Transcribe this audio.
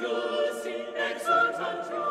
Jus in exultant